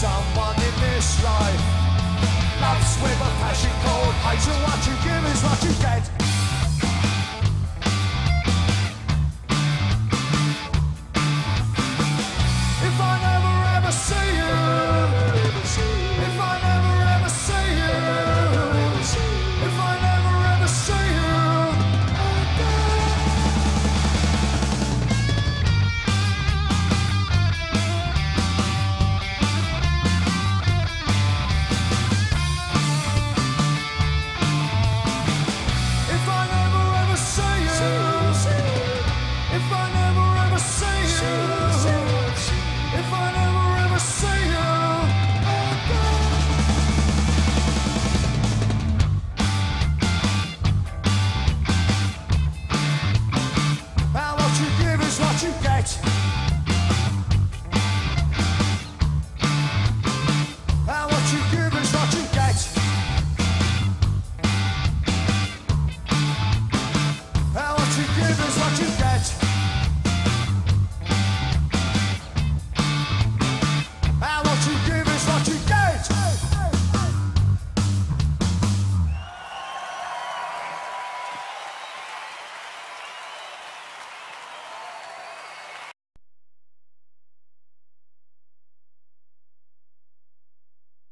someone in this life. Loves with a passion called hate, and what you give is what you get. you get?